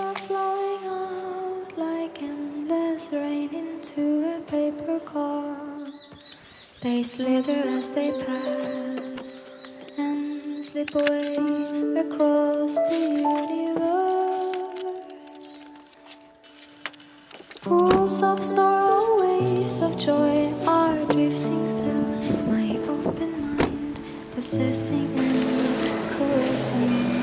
Are flowing out like endless rain into a paper cup. They slither as they pass and slip away across the universe. Pools of sorrow, waves of joy are drifting through my open mind, possessing and caressing.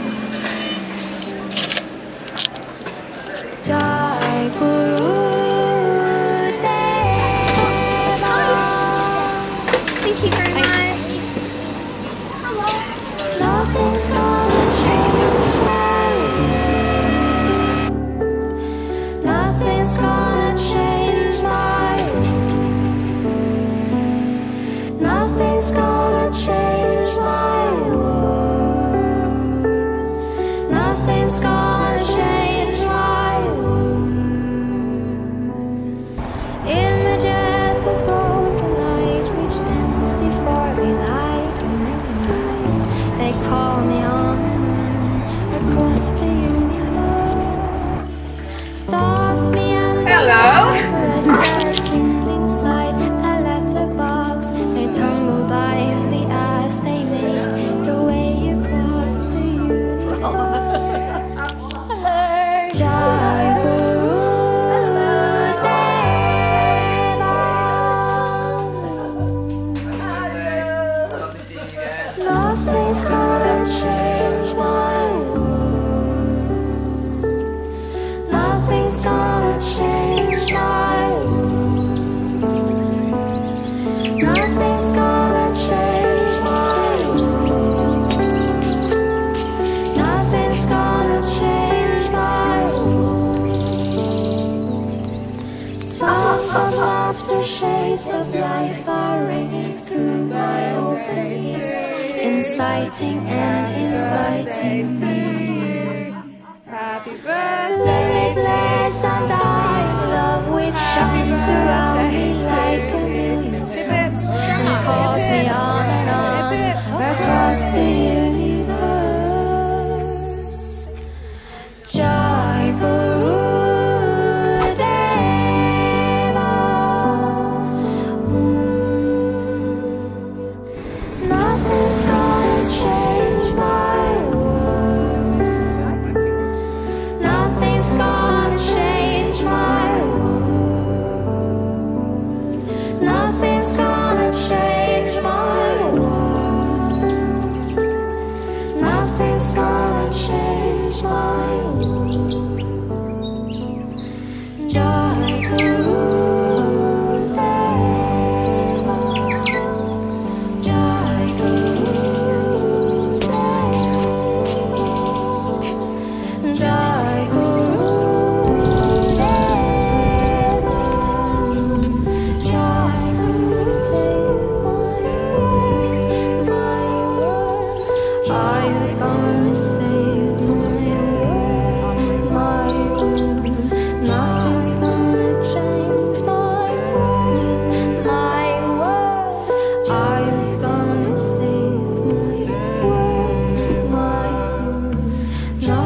the shades of life are ringing through my open ears, inciting and inviting me. Happy birthday! Limitless I love which shines around me like a million suns and calls me on and on across the